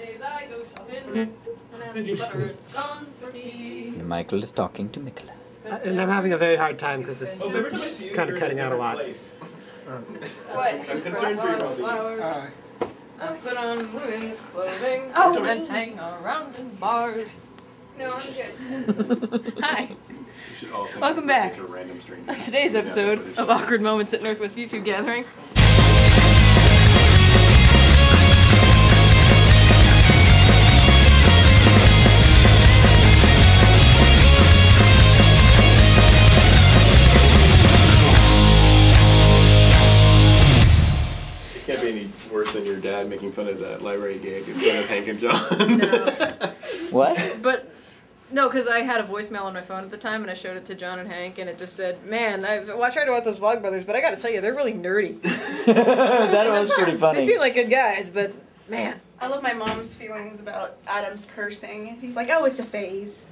Tuesdays I go shopping and have buttered scones for tea. Michael is talking to Mickeleh. And I'm having a very hard time because it's Oh, every time I see you, kind of you're cutting out a lot. different place. What? I'm concerned for your well-being. Flowers. Uh, I put on women's clothing Oh. and hang around in bars. No, I'm good. Hi. You should also Welcome like, back. picture random strangers. On today's episode of Awkward Moments at Northwest YouTube Gathering. Making fun of that library gig in front of Hank and John. What? But no, because I had a voicemail on my phone at the time, and I showed it to John and Hank, and it just said, "Man, I've, well, I tried to watch those Vlogbrothers, but I got to tell you, they're really nerdy. that was pretty funny. They seem like good guys, but man, I love my mom's feelings about Adam's cursing. He's like, oh, it's a phase.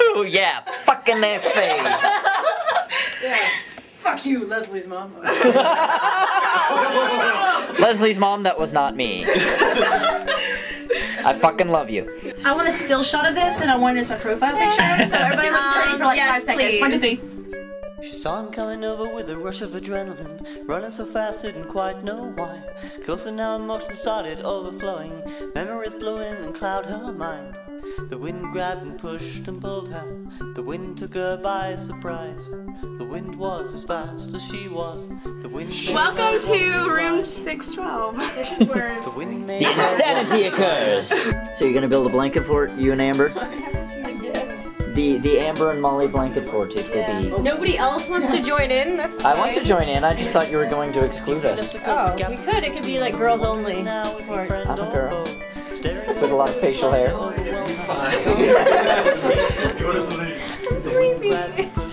Oh yeah, fucking that phase. yeah. Fuck you, Leslie's mom. Leslie's mom, that was not me. I fucking love you. I want a still shot of this, and I want it as my profile picture. So everybody look pretty for like um, yes, five seconds. One, two, three. She saw him coming over with a rush of adrenaline, running so fast didn't quite know why. Closer now, emotion started overflowing, memories blew in and cloud her mind. The wind grabbed and pushed and pulled her. The wind took her by surprise. The wind was as fast as she was. The wind. Welcome to room 612. This is where. The wind made The insanity occurs. So you're gonna build a blanket fort, you and Amber? The the Amber and Molly blanket fort it will be. Nobody else wants to join in. That's I want to join in. I just thought you were going to exclude us. Oh, we could. It could be like girls only. Now is Or- a friend I'm a girl. or foe, staring With a lot of facial hair. You want us to leave? Sleepy.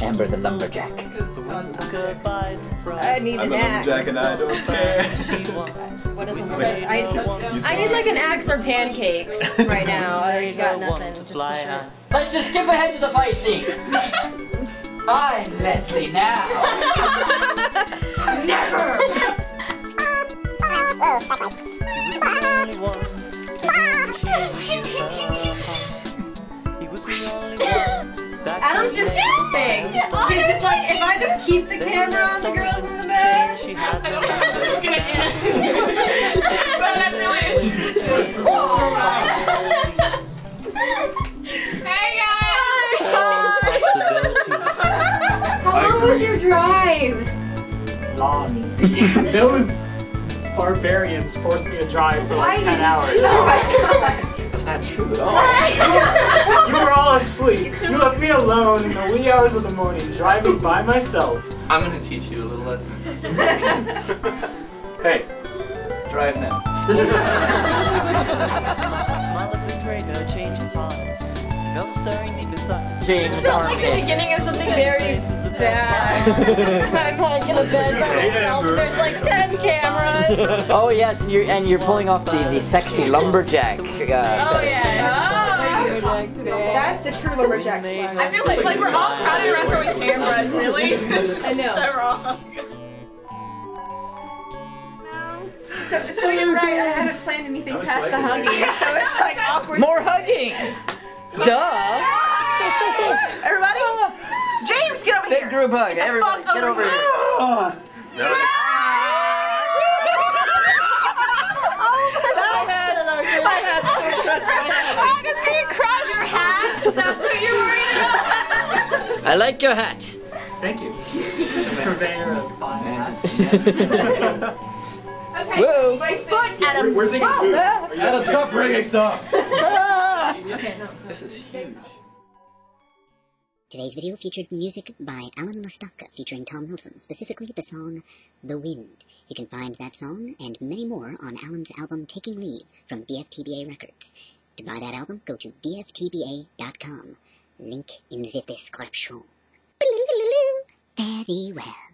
Amber the lumberjack. took her by surprise. I need I'm an a axe. lumberjack and I don't care. She was. What is it? I, I need like an axe or pancakes right now. I got nothing. Just for sure. Let's just skip ahead to the fight scene. I'm Leslie now. He Adam's could just make yapping. He's just like, if I just keep the camera on the girls in the bed. She had no but I'm really interested. hey guys! How long was your drive? long. Those barbarians forced me to drive for like 10 hours. Oh my That's not true at all. You were all asleep. You left me alone in the wee hours of the morning driving by myself. I'm gonna teach you a little lesson. Hey, Drive now. Smile that betrayed her change of heart. He felt stirring deep inside. James This felt like the beginning of something very bad. I'm like in a bed by myself and there's like 10 cameras. Oh yes, and you're and you're pulling off the, the sexy lumberjack. Uh, Oh yeah. That's the true lumberjack swag. I feel like, like we're all crowded around her with cameras, really? This is I know. so wrong. So, so you're right, I haven't planned anything past the hugging, so it's like awkward. More hugging. Duh. Everybody? James, get over Big here! group hug. the Everybody, get over over here. here. August getting crushed! That's what you're worried about? I like your hat. thank you. Purveyor of fine hats. Okay, Whoa. my foot, Adam. We're thinking food. Adam, stop bringing stuff. This is huge. Today's video featured music by Alan Lastufka featuring Tom Milsom, specifically the song The Wind. You can find that song and many more on Alan's album Taking Leave from DFTBA Records. To buy that album, go to dftba.com. Link in the description. Very well.